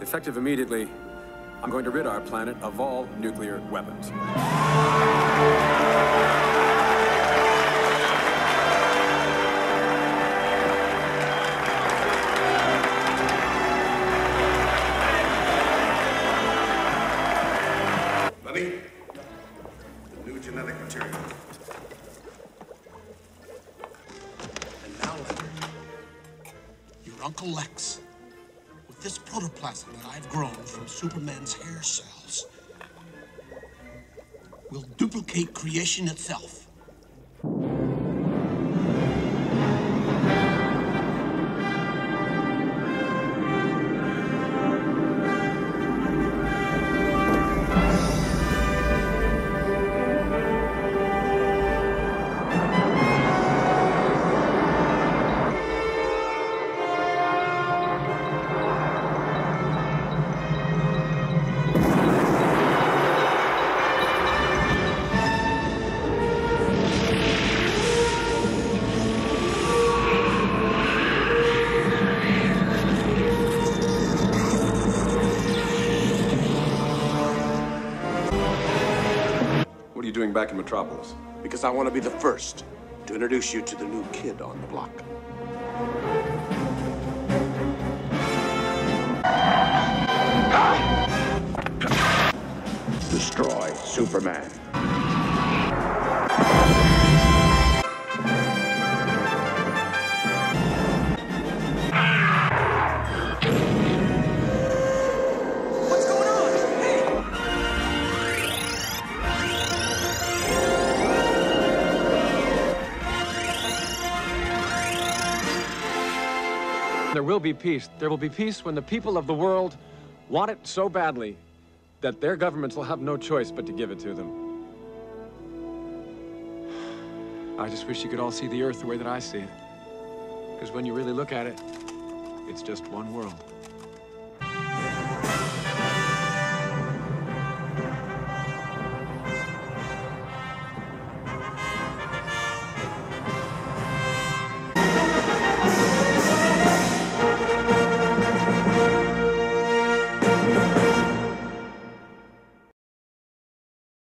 Effective immediately, I'm going to rid our planet of all nuclear weapons. Uncle Lex, with this protoplasm that I've grown from Superman's hair cells, will duplicate creation itself. Doing back in Metropolis? Because I want to be the first to introduce you to the new kid on the block. Destroy Superman. There will be peace. There will be peace when the people of the world want it so badly that their governments will have no choice but to give it to them. I just wish you could all see the Earth the way that I see it. Because when you really look at it, it's just one world.